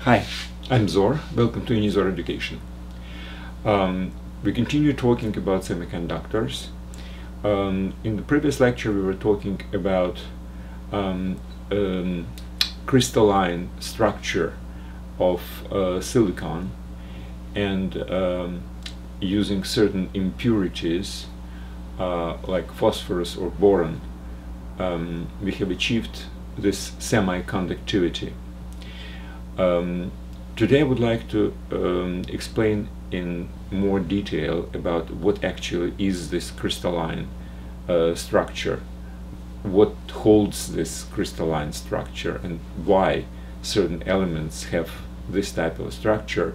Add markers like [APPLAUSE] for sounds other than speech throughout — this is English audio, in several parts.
Hi, I'm Zor. Welcome to Unizor Education. Um, we continue talking about semiconductors. Um, in the previous lecture, we were talking about um, um crystalline structure of uh, silicon and um, using certain impurities uh, like phosphorus or boron, um, we have achieved this semi-conductivity. Um, today I would like to um, explain in more detail about what actually is this crystalline uh, structure, what holds this crystalline structure and why certain elements have this type of structure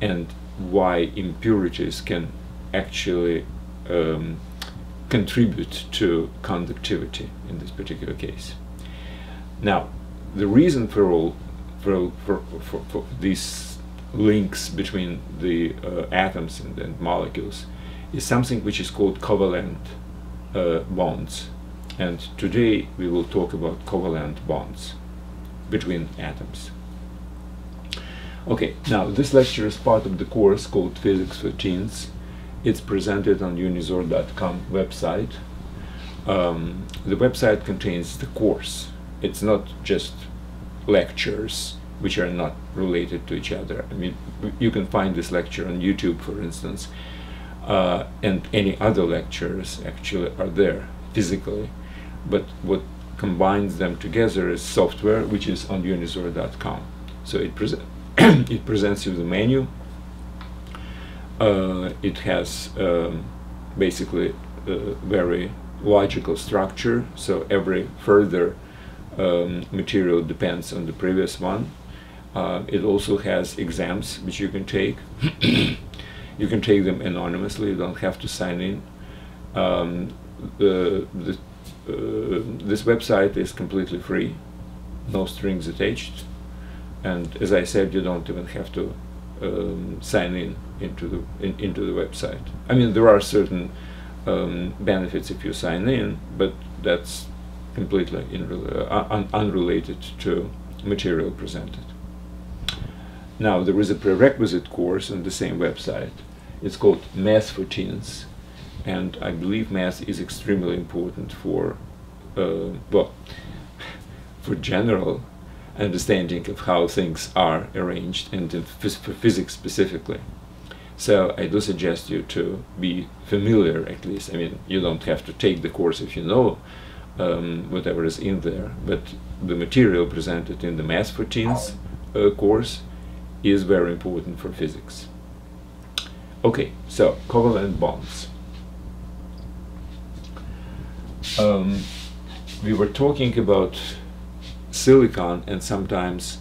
and why impurities can actually um, contribute to conductivity in this particular case. Now, the reason for all for, for, for, for these links between the uh, atoms and, and, molecules is something which is called covalent uh, bonds. And today we will talk about covalent bonds between atoms. Okay, now this lecture is part of the course called Physics for Teens. It's presented on unizor.com website. Um, the website contains the course. It's not just lectures which are not related to each other. I mean, you can find this lecture on YouTube, for instance, uh, and any other lectures actually are there physically. But what combines them together is software, which is on unizor.com. So it, pre [CLEARS THROAT] it presents you the menu. Uh, it has um, basically a very logical structure, so every further um, material depends on the previous one. Uh, it also has exams which you can take. [CLEARS THROAT] you can take them anonymously, you don't have to sign in. Um, the, the, uh, this website is completely free, no strings attached. And as I said, you don't even have to um, sign in into the in, into the website. I mean, there are certain um, benefits if you sign in, but that's completely uh, un unrelated to material presented. Now, there is a prerequisite course on the same website. It's called Math for Teens, and I believe math is extremely important for, uh, well, [LAUGHS] for general understanding of how things are arranged and phys for physics specifically. So I do suggest you to be familiar at least. I mean, you don't have to take the course if you know um, whatever is in there, but the material presented in the Math for Teens uh, course is very important for physics. Okay, so covalent bonds. Um, we were talking about silicon and sometimes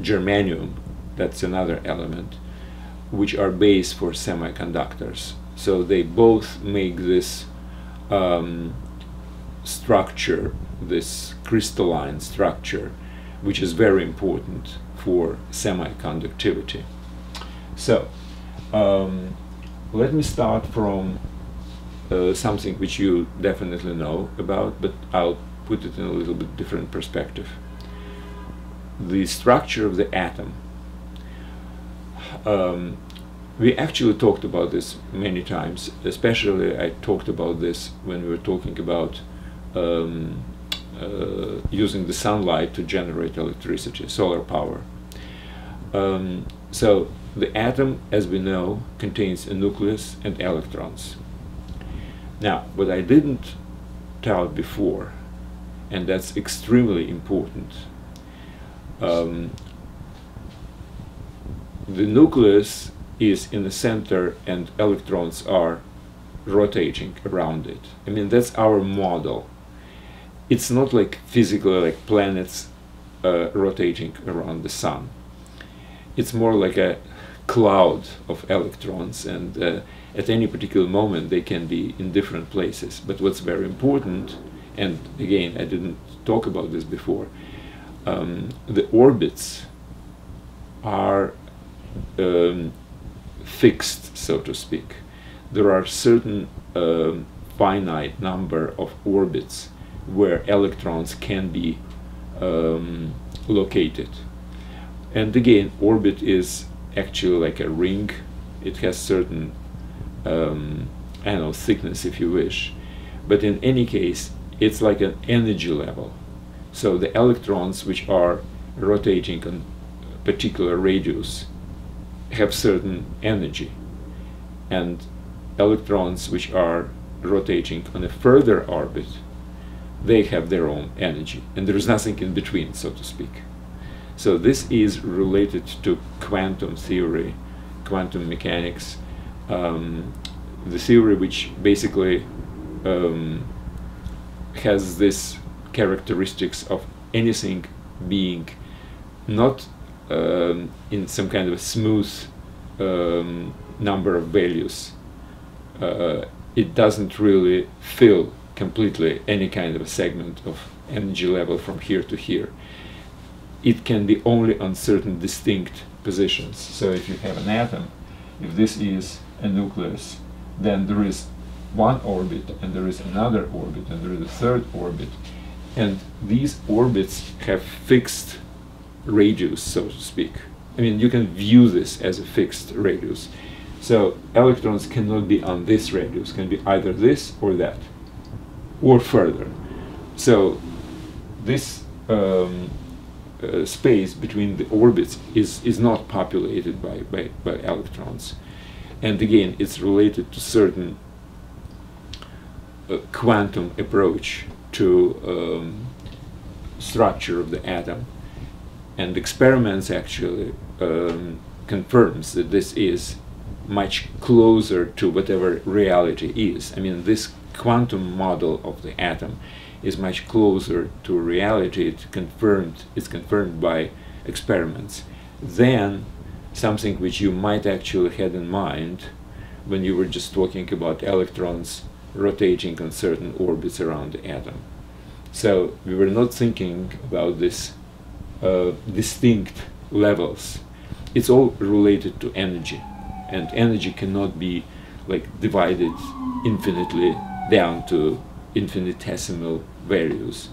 germanium, that's another element, which are base for semiconductors. So they both make this um, structure, this crystalline structure, which is very important for semiconductivity. So, um, let me start from uh, something which you definitely know about, but I'll put it in a little bit different perspective. The structure of the atom. Um, we actually talked about this many times, especially I talked about this when we were talking about um, uh, using the sunlight to generate electricity, solar power. Um, so the atom, as we know, contains a nucleus and electrons. Now, what I didn't tell before, and that's extremely important, um, the nucleus is in the center and electrons are rotating around it. I mean, that's our model it's not like physically like planets uh, rotating around the sun. It's more like a cloud of electrons and uh, at any particular moment they can be in different places. But what's very important, and again I didn't talk about this before, um, the orbits are um, fixed, so to speak. There are certain um, finite number of orbits where electrons can be um, located. And again, orbit is actually like a ring. It has certain, um, I don't know, thickness if you wish. But in any case, it's like an energy level. So the electrons which are rotating on particular radius have certain energy. And electrons which are rotating on a further orbit, they have their own energy. And there is nothing in between, so to speak. So this is related to quantum theory, quantum mechanics, um, the theory which basically um, has this characteristics of anything being not um, in some kind of a smooth um, number of values. Uh, it doesn't really fill completely any kind of a segment of energy level from here to here. It can be only on certain distinct positions. So if you have an atom, if this is a nucleus, then there is one orbit and there is another orbit and there is a third orbit and these orbits have fixed radius, so to speak. I mean, you can view this as a fixed radius. So electrons cannot be on this radius, can be either this or that, or further. So this um, uh, space between the orbits is, is not populated by, by, by electrons. And again, it's related to certain uh, quantum approach to um, structure of the atom and experiments actually um, confirms that this is much closer to whatever reality is. I mean, this quantum model of the atom is much closer to reality. It's confirmed. It's confirmed by experiments than something which you might actually had in mind when you were just talking about electrons rotating on certain orbits around the atom. So we were not thinking about this uh, distinct levels. It's all related to energy, and energy cannot be like divided infinitely down to infinitesimal values.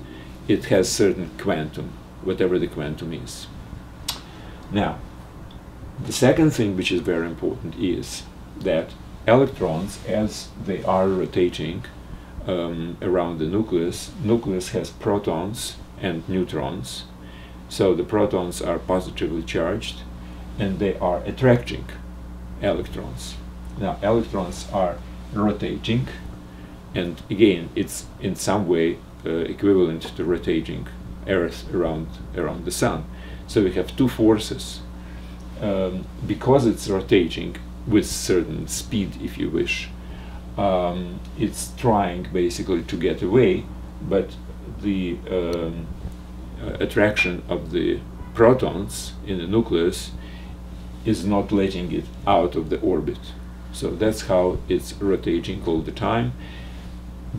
It has certain quantum, whatever the quantum is. Now, the second thing which is very important is that electrons, as they are rotating um, around the nucleus, nucleus has protons and neutrons, so the protons are positively charged and they are attracting electrons. Now electrons are rotating and again it's in some way uh, equivalent to rotating Earth around, around the Sun. So we have two forces. Um, because it's rotating with certain speed if you wish, um, it's trying basically to get away, but the um, uh, attraction of the protons in the nucleus is not letting it out of the orbit. So that's how it's rotating all the time,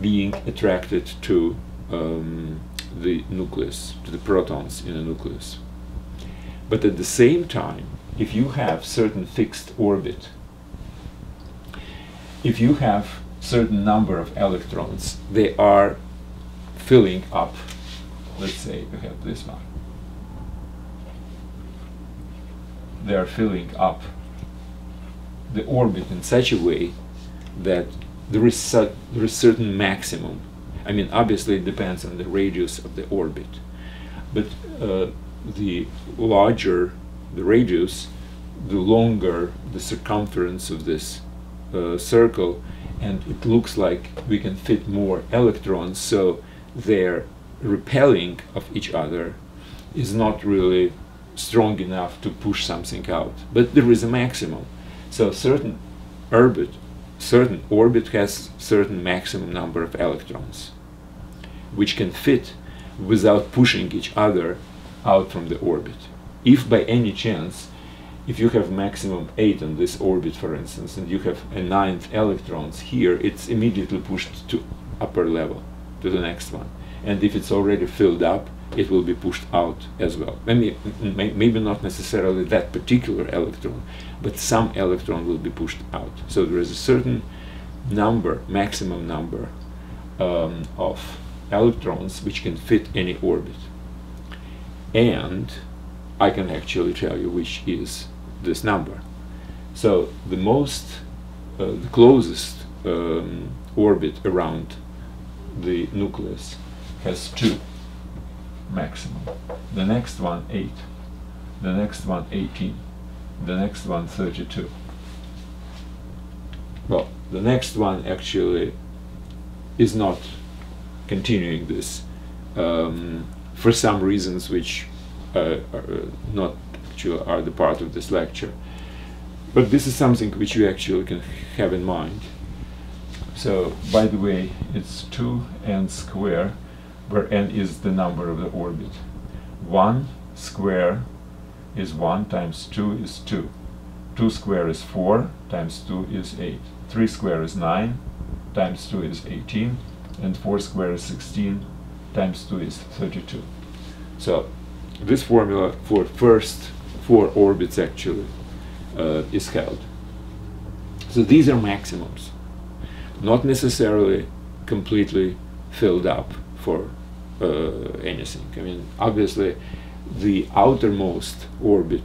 being attracted to um, the nucleus, to the protons in the nucleus. But at the same time, if you have certain fixed orbit, if you have certain number of electrons, they are filling up let's say you have this one. They are filling up the orbit in such a way that there is, there is certain maximum. I mean, obviously it depends on the radius of the orbit, but uh, the larger the radius, the longer the circumference of this uh, circle, and it looks like we can fit more electrons, so their repelling of each other is not really strong enough to push something out. But there is a maximum. So certain orbit, certain orbit has certain maximum number of electrons, which can fit without pushing each other out from the orbit. If by any chance, if you have maximum 8 on this orbit, for instance, and you have a ninth electrons here, it's immediately pushed to upper level, to the next one and if it's already filled up, it will be pushed out as well. Maybe, maybe not necessarily that particular electron, but some electron will be pushed out. So there is a certain number, maximum number um, of electrons which can fit any orbit. and I can actually tell you which is this number. So the most, uh, the closest um, orbit around the nucleus has 2 maximum. The next one 8. The next one 18. The next one 32. Well, the next one actually is not continuing this um, for some reasons which uh, are not actually are the part of this lecture. But this is something which you actually can have in mind. So, by the way, it's 2n square, where n is the number of the orbit. 1 square is 1 times 2 is 2. 2 square is 4 times 2 is 8. 3 square is 9 times 2 is 18 and 4 square is 16 times 2 is 32. So this formula for first four orbits actually uh, is held. So these are maximums not necessarily completely filled up for anything. I mean, obviously, the outermost orbit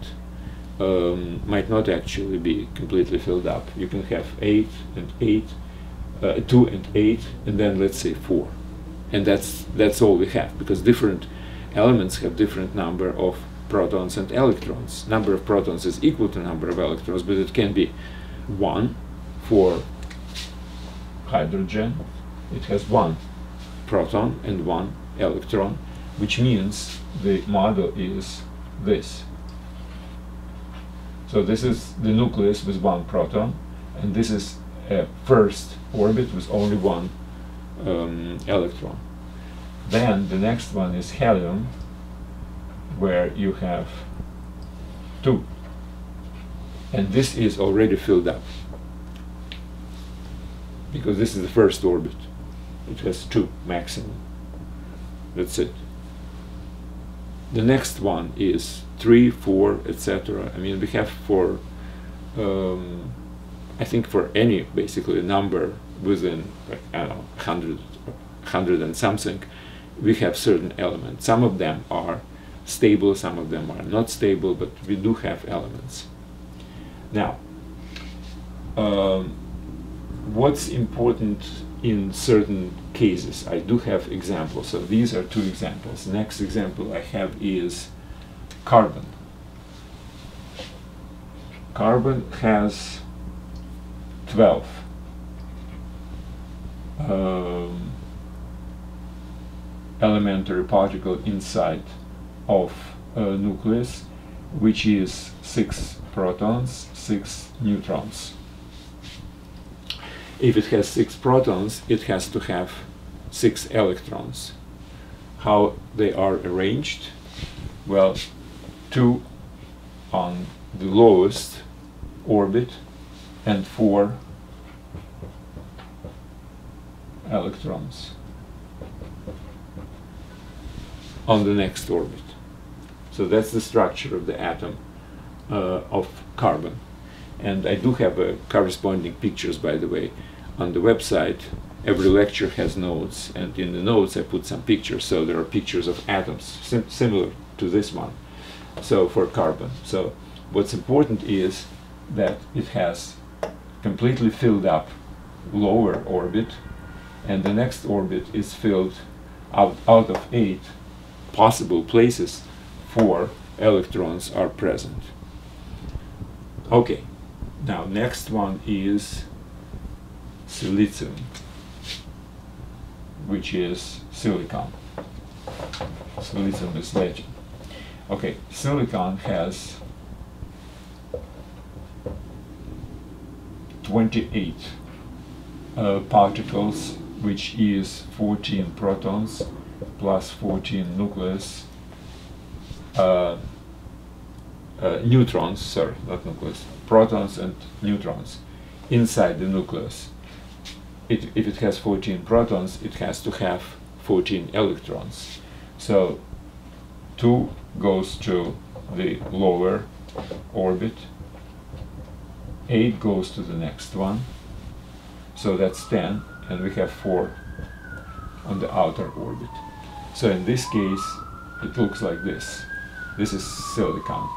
um, might not actually be completely filled up. You can have 8 and 8, uh, 2 and 8, and then let's say 4. And that's, that's all we have, because different elements have different number of protons and electrons. Number of protons is equal to number of electrons, but it can be 1 for hydrogen, it has one proton and one electron, which means the model is this. So this is the nucleus with one proton, and this is a first orbit with only one um, electron. Then the next one is helium, where you have two. And this is already filled up because this is the first orbit. It has two maximum. That's it. The next one is three, four, etc. I mean, we have for, um, I think for any basically number within, I don't know, 100, 100 and something, we have certain elements. Some of them are stable, some of them are not stable, but we do have elements. Now, um, what's important in certain cases. I do have examples. So these are two examples. Next example I have is carbon. Carbon has 12 um, elementary particle inside of a nucleus, which is 6 protons, 6 neutrons if it has six protons, it has to have six electrons. How they are arranged? Well, two on the lowest orbit and four electrons on the next orbit. So that's the structure of the atom uh, of carbon. And I do have uh, corresponding pictures, by the way, on the website, every lecture has notes, and in the notes I put some pictures. So there are pictures of atoms sim similar to this one. So for carbon. So what's important is that it has completely filled up lower orbit, and the next orbit is filled out, out of eight possible places, four electrons are present. Okay, now next one is silicium, which is silicon. Silicium is legend. Okay, silicon has 28 uh, particles, which is 14 protons plus 14 nucleus, uh, uh, neutrons, sorry, not nucleus, protons and neutrons inside the nucleus it, if it has 14 protons, it has to have 14 electrons. So 2 goes to the lower orbit, 8 goes to the next one, so that's 10, and we have 4 on the outer orbit. So in this case, it looks like this. This is silicon.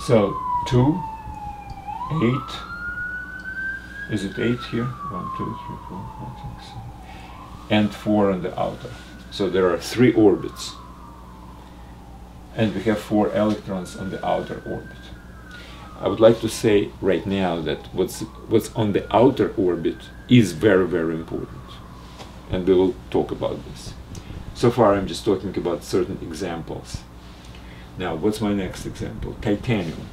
So 2, 8, is it 8 here? 1, 2, 3, 4, 5, 6, 7, and 4 on the outer. So there are three orbits. And we have four electrons on the outer orbit. I would like to say right now that what's, what's on the outer orbit is very, very important. And we will talk about this. So far I'm just talking about certain examples. Now, what's my next example? Titanium.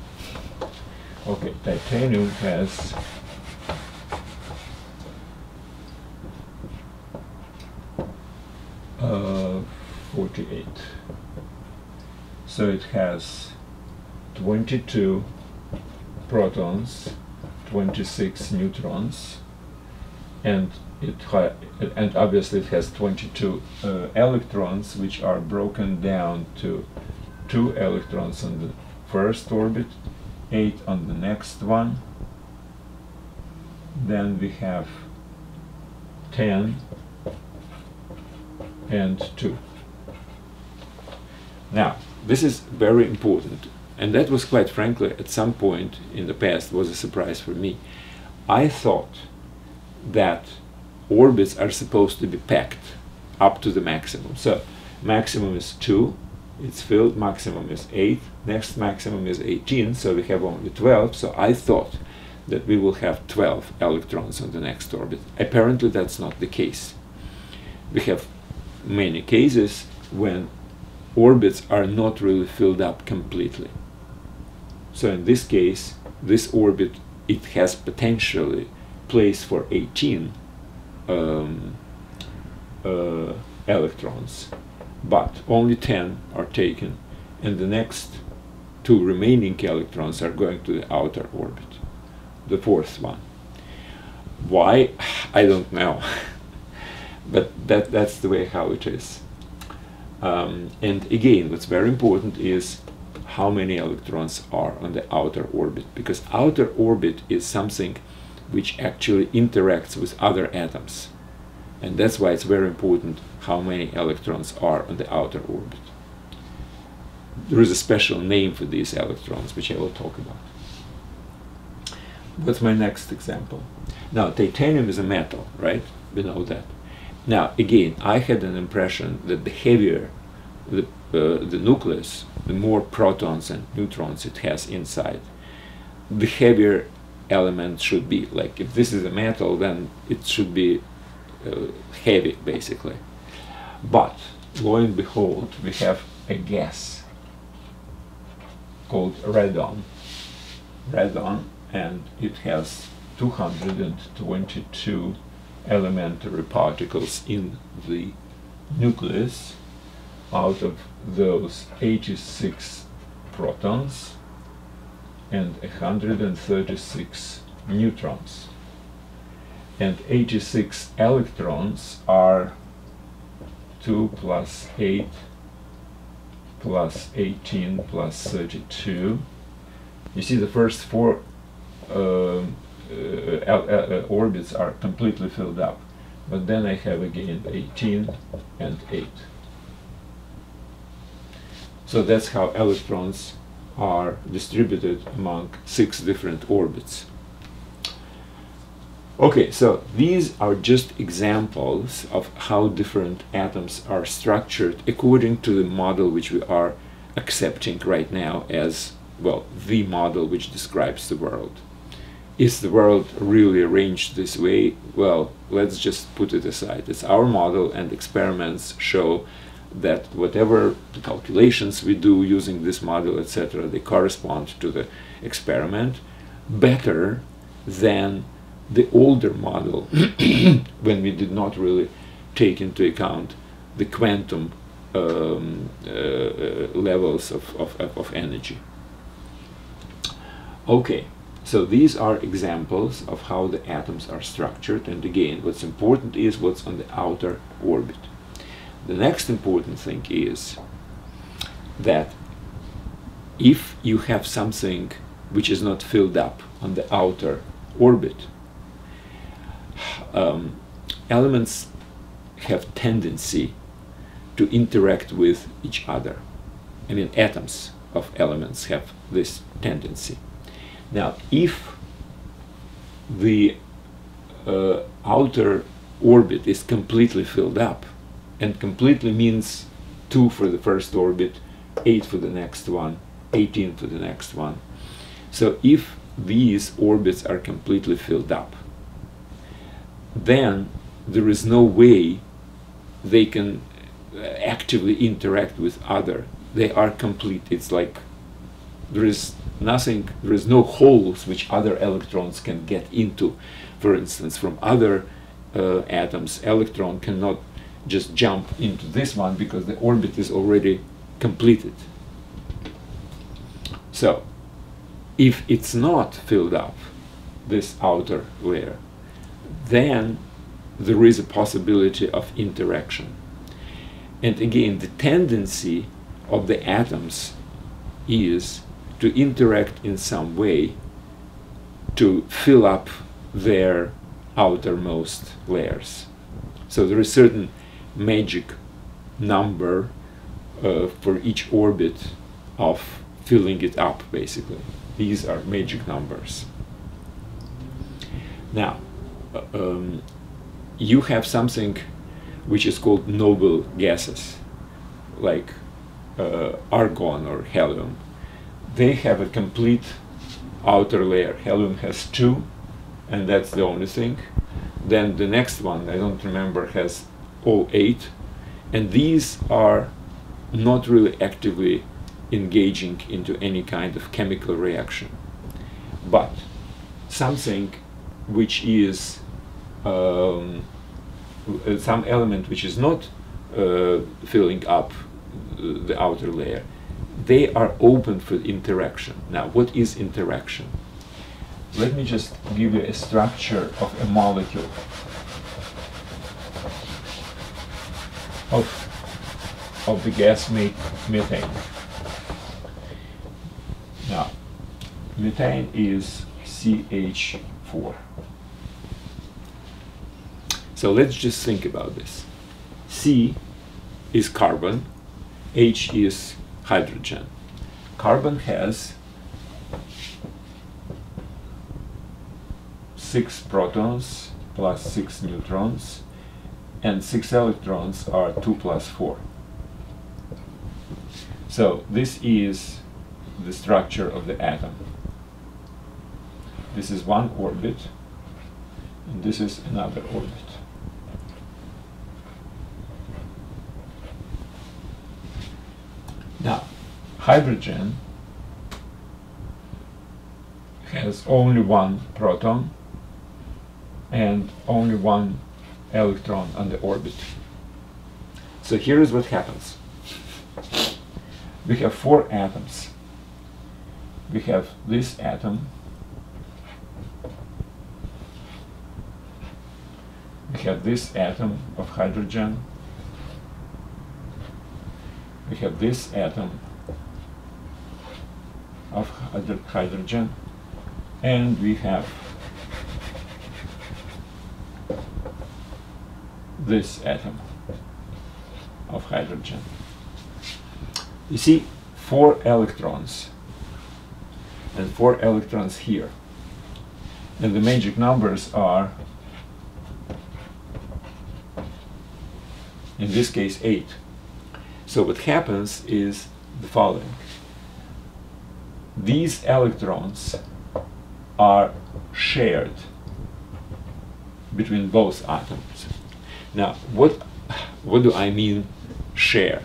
Okay, titanium has uh, 48. So it has 22 protons, 26 neutrons, and it and obviously it has 22 uh, electrons, which are broken down to two electrons on the first orbit, eight on the next one. Then we have 10 and 2. Now, this is very important, and that was quite frankly at some point in the past was a surprise for me. I thought that orbits are supposed to be packed up to the maximum. So, maximum is 2, it's filled, maximum is 8, next maximum is 18, so we have only 12, so I thought that we will have 12 electrons on the next orbit. Apparently that's not the case. We have many cases when orbits are not really filled up completely. So in this case, this orbit, it has potentially place for 18 um, uh, electrons, but only 10 are taken, and the next two remaining electrons are going to the outer orbit, the fourth one. Why? [LAUGHS] I don't know. [LAUGHS] but that that's the way how it is. Um, and again, what's very important is how many electrons are on the outer orbit, because outer orbit is something which actually interacts with other atoms. And that's why it's very important how many electrons are on the outer orbit. There is a special name for these electrons, which I will talk about. What's my next example? Now, titanium is a metal, right? We know that. Now, again, I had an impression that the heavier the, uh, the nucleus, the more protons and neutrons it has inside, the heavier element should be. Like, if this is a metal, then it should be Uh, heavy, basically. But, lo and behold, we have a gas called radon. Radon, and it has 222 elementary particles in the nucleus. Out of those, 86 protons and 136 neutrons. And 86 electrons are 2 plus 8 plus 18 plus 32. You see the first four um, uh, uh, orbits are completely filled up. But then I have again 18 and 8. So that's how electrons are distributed among six different orbits. Okay, so these are just examples of how different atoms are structured according to the model which we are accepting right now as, well, the model which describes the world is the world really arranged this way? Well, let's just put it aside. It's our model, and experiments show that whatever the calculations we do using this model, etc., they correspond to the experiment better than the older model [CLEARS THROAT] when we did not really take into account the quantum um, uh, levels of, of, of energy. Okay. So these are examples of how the atoms are structured and again what's important is what's on the outer orbit. The next important thing is that if you have something which is not filled up on the outer orbit, um, elements have tendency to interact with each other. I mean, atoms of elements have this tendency. Now, if the uh, outer orbit is completely filled up, and completely means 2 for the first orbit, 8 for the next one, 18 for the next one. So if these orbits are completely filled up, then there is no way they can uh, actively interact with other. They are complete. It's like there is nothing, there is no holes which other electrons can get into. For instance, from other uh, atoms, electron cannot just jump into this one because the orbit is already completed. So, if it's not filled up, this outer layer, then there is a possibility of interaction. And again, the tendency of the atoms is to interact in some way to fill up their outermost layers. So there is certain magic number uh, for each orbit of filling it up, basically. These are magic numbers. Now, um, you have something which is called noble gases, like uh, argon or helium. They have a complete outer layer. Helium has two, and that's the only thing. Then the next one, I don't remember, has all eight, and these are not really actively engaging into any kind of chemical reaction. But something which is um, some element which is not uh, filling up the outer layer, they are open for interaction. Now, what is interaction? Let me just give you a structure of a molecule. Of, of the gas made methane. Now, methane is CH4. So let's just think about this. C is carbon, H is hydrogen. Carbon has six protons plus six neutrons, and six electrons are two plus four. So this is the structure of the atom. This is one orbit, and this is another orbit. Now, hydrogen has only one proton and only one electron on the orbit. So here is what happens. We have four atoms we have this atom we have this atom of hydrogen we have this atom of hydrogen and we have this atom of hydrogen. You see four electrons and four electrons here. And the magic numbers are, in this case, 8. So what happens is the following. These electrons are shared between both atoms. Now, what, what do I mean share?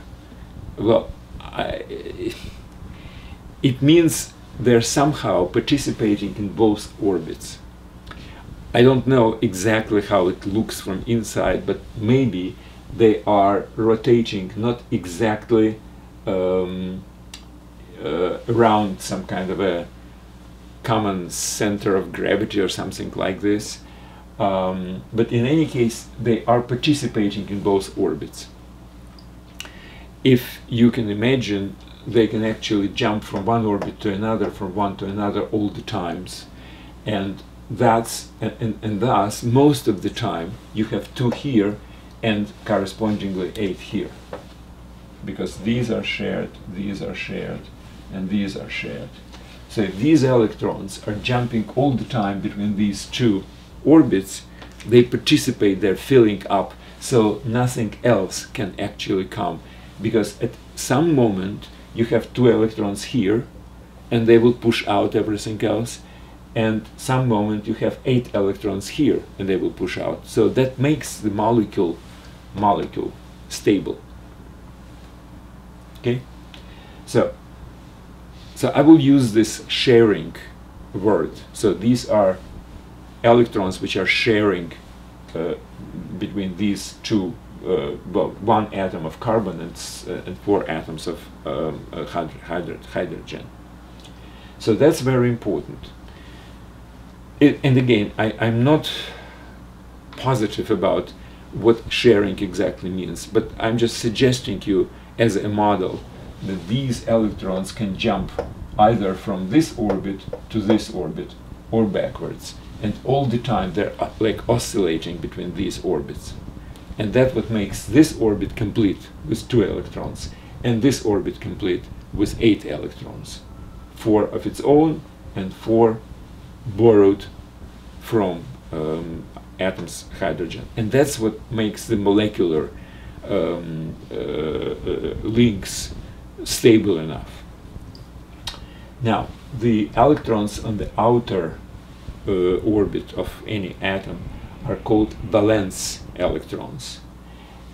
Well, I, it means they're somehow participating in both orbits. I don't know exactly how it looks from inside, but maybe they are rotating not exactly um, uh, around some kind of a common center of gravity or something like this. Um, but in any case, they are participating in both orbits. If you can imagine they can actually jump from one orbit to another, from one to another all the times. And that's and, and, and thus most of the time you have two here and correspondingly eight here. because these are shared, these are shared, and these are shared. So if these electrons are jumping all the time between these two orbits, they participate, they're filling up, so nothing else can actually come. Because at some moment you have two electrons here, and they will push out everything else, and some moment you have eight electrons here, and they will push out. So that makes the molecule molecule stable. Okay, so so I will use this sharing word. So these are electrons which are sharing uh, between these two, uh, well, one atom of carbon and, uh, and four atoms of um, uh, hydro hydrogen. So that's very important. It, and again, I, I'm not positive about what sharing exactly means, but I'm just suggesting you as a model that these electrons can jump either from this orbit to this orbit or backwards. And all the time they're uh, like oscillating between these orbits. And that's what makes this orbit complete with two electrons and this orbit complete with eight electrons. Four of its own and four borrowed from um, atoms hydrogen and that's what makes the molecular um, uh, uh, links stable enough. Now, the electrons on the outer uh, orbit of any atom are called valence electrons.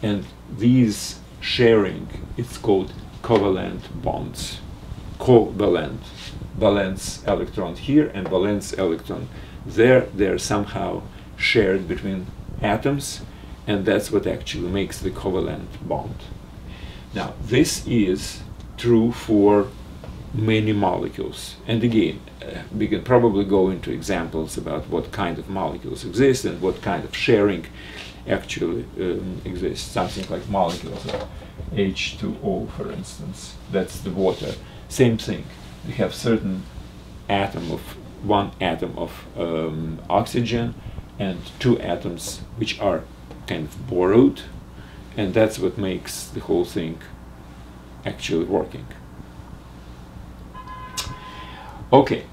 And these sharing, it's called covalent bonds. Covalent, valence electron here and valence electron there, they're somehow shared between atoms, and that's what actually makes the covalent bond. Now, this is true for many molecules. And again, uh, we can probably go into examples about what kind of molecules exist and what kind of sharing actually um, exists. Something like molecules of H2O, for instance, that's the water. Same thing. We have certain atom of one atom of um, oxygen and two atoms which are kind of borrowed, and that's what makes the whole thing actually working. Okay,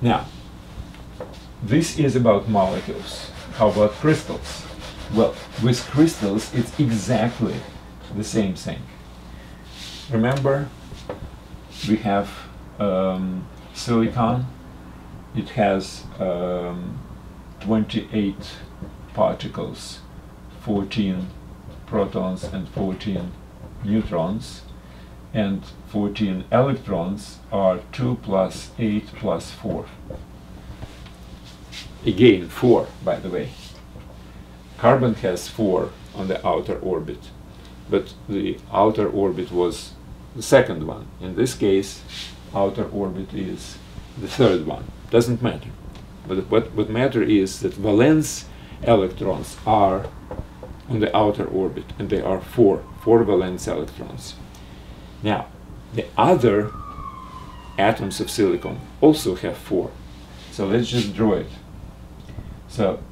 now, this is about molecules. How about crystals? Well, with crystals, it's exactly the same thing. Remember, we have um, silicon. It has um, 28 particles, 14 protons and 14 neutrons and 14 electrons are 2 plus 8 plus 4. Again, 4, by the way. Carbon has 4 on the outer orbit, but the outer orbit was the second one. In this case, outer orbit is the third one. Doesn't matter. But what, what matter is that valence electrons are on the outer orbit, and they are four, four valence electrons. Now, the other atoms of silicon also have four. So let's just draw it. So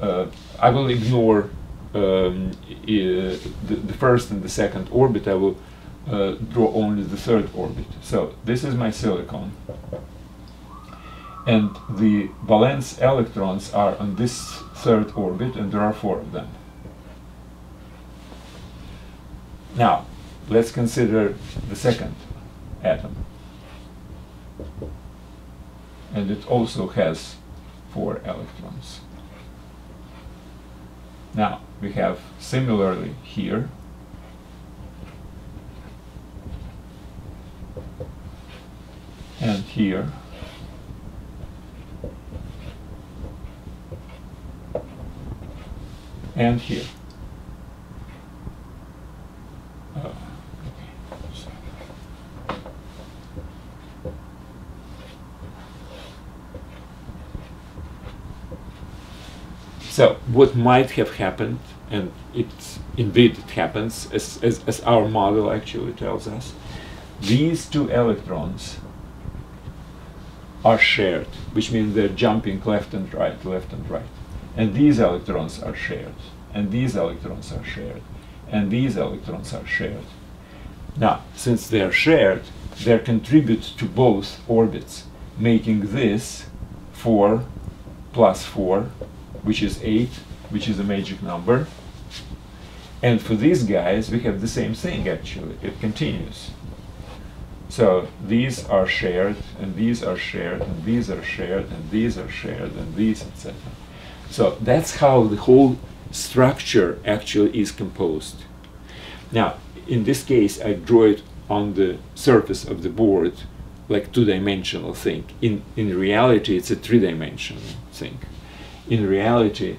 uh, I will ignore um, the, the, first and the second orbit. I will uh, draw only the third orbit. So this is my silicon. And the valence electrons are on this third orbit, and there are four of them. Now, let's consider the second atom. And it also has four electrons. Now, we have similarly here and here and here. Uh, so what might have happened, and it's indeed it happens, as, as, as our model actually tells us, these two electrons are shared, which means they're jumping left and right, left and right. And these electrons are shared, and these electrons are shared, and these electrons are shared. Now, since they are shared, they contribute to both orbits, making this 4 plus 4, which is 8, which is a magic number. And for these guys, we have the same thing actually. It continues. So these are shared, and these are shared, and these are shared, and these are shared, and these, etc. So that's how the whole structure actually is composed. Now, in this case, I draw it on the surface of the board like two-dimensional thing. In, in reality, it's a three-dimensional thing. In reality,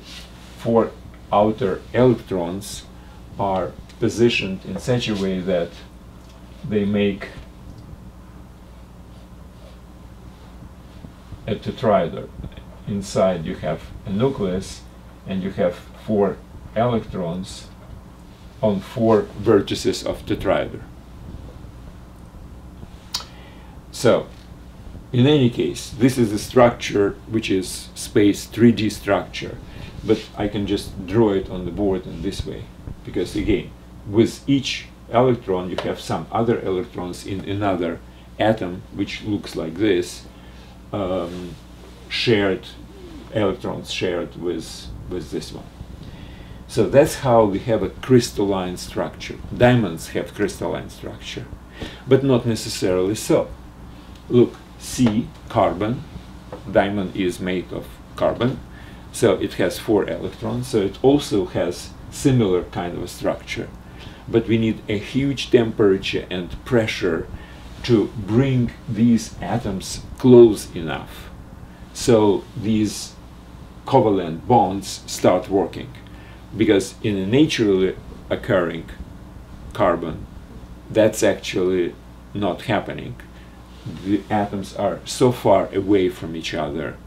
four outer electrons are positioned in such a way that they make a tetrahedron. Inside you have a nucleus and you have four electrons on four vertices of tetrahedron. So, in any case, this is a structure which is space 3D structure, but I can just draw it on the board in this way, because again, with each electron you have some other electrons in another atom which looks like this, um, shared electrons shared with, with this one. So that's how we have a crystalline structure. Diamonds have crystalline structure, but not necessarily so. Look, C, carbon, diamond is made of carbon, so it has four electrons, so it also has similar kind of a structure. But we need a huge temperature and pressure to bring these atoms close enough so these covalent bonds start working because in a naturally occurring carbon that's actually not happening. The atoms are so far away from each other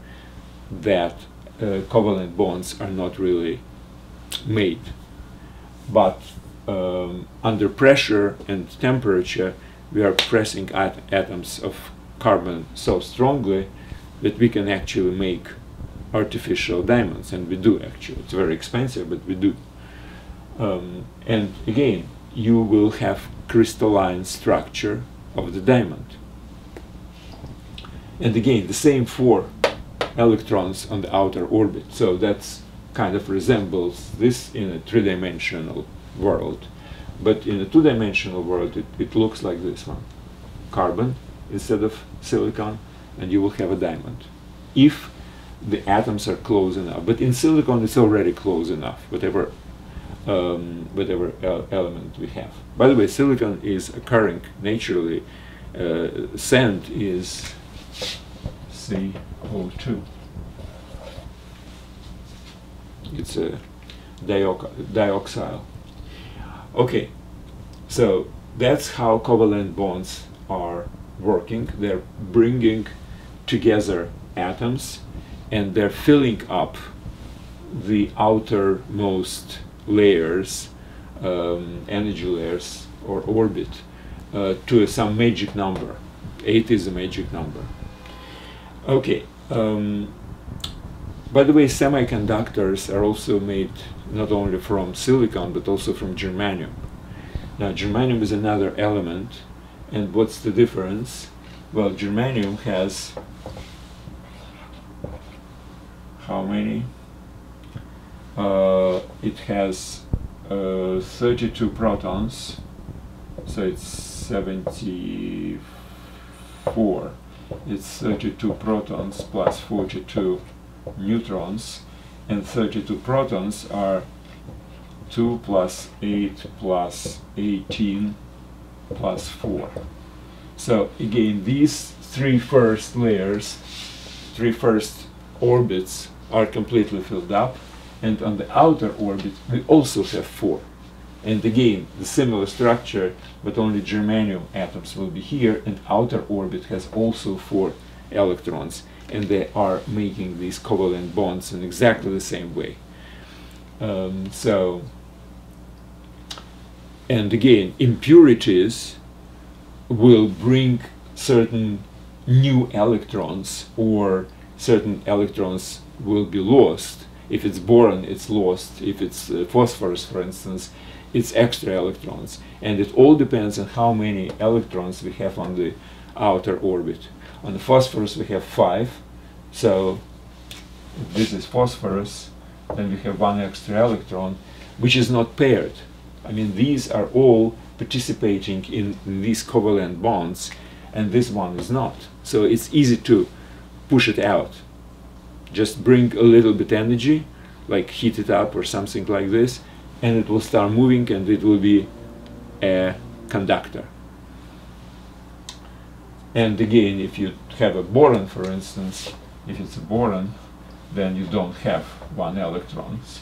that uh, covalent bonds are not really made. But um, under pressure and temperature we are pressing at atoms of carbon so strongly that we can actually make artificial diamonds, and we do actually. It's very expensive, but we do. Um, and again, you will have crystalline structure of the diamond. And again, the same four electrons on the outer orbit. So that's kind of resembles this in a three-dimensional world. But in a two-dimensional world, it, it looks like this one. Carbon instead of silicon, and you will have a diamond. If the atoms are close enough, but in silicon it's already close enough, whatever um, whatever element we have. By the way, silicon is occurring naturally. Uh, sand is CO2. It's a diox dioxide. Okay, so that's how covalent bonds are working. They're bringing together atoms and they're filling up the outermost layers, um, energy layers or orbit uh, to some magic number. 8 is a magic number. Okay. Um, by the way, semiconductors are also made not only from silicon but also from germanium. Now, germanium is another element, and what's the difference? Well, germanium has how many? Uh, it has uh, 32 protons, so it's 74. It's 32 protons plus 42 neutrons, and 32 protons are 2 plus 8 plus 18 plus 4. So again, these three first layers, three first orbits are completely filled up and on the outer orbit we also have four. And again the similar structure but only germanium atoms will be here and outer orbit has also four electrons and they are making these covalent bonds in exactly the same way. Um, so and again impurities will bring certain new electrons or certain electrons will be lost. If it's boron, it's lost. If it's uh, phosphorus, for instance, it's extra electrons. And it all depends on how many electrons we have on the outer orbit. On the phosphorus we have five, so this is phosphorus, then we have one extra electron, which is not paired. I mean, these are all participating in these covalent bonds, and this one is not. So it's easy to push it out. Just bring a little bit energy, like heat it up or something like this, and it will start moving and it will be a conductor. And again, if you have a boron, for instance, if it's a boron, then you don't have one electrons,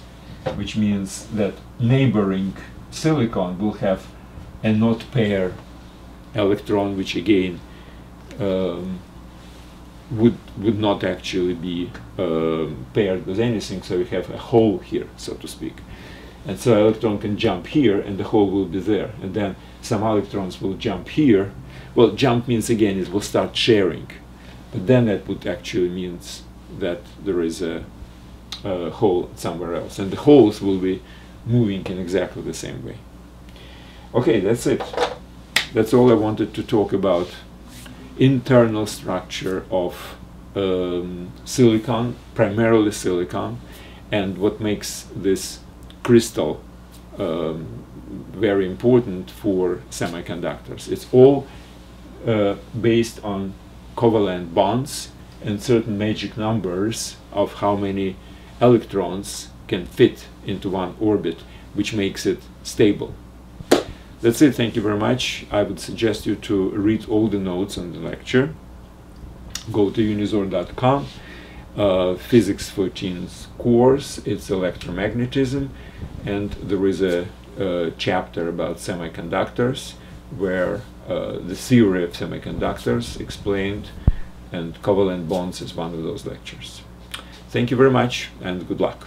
which means that neighboring silicon will have a not pair electron, which again um, would would not actually be uh, paired with anything. So you have a hole here, so to speak, and so electron can jump here, and the hole will be there, and then some electrons will jump here. Well, jump means again it will start sharing, but then that would actually means that there is a, a hole somewhere else, and the holes will be moving in exactly the same way. Okay, that's it. That's all I wanted to talk about. Internal structure of um, silicon, primarily silicon, and what makes this crystal um, very important for semiconductors. It's all uh, based on covalent bonds and certain magic numbers of how many electrons can fit into one orbit, which makes it stable. That's it, thank you very much. I would suggest you to read all the notes on the lecture. Go to unizor.com, uh, Physics4Teens course, it's electromagnetism, and there is a, a chapter about semiconductors where uh, the theory of semiconductors explained and covalent bonds is one of those lectures. Thank you very much and good luck.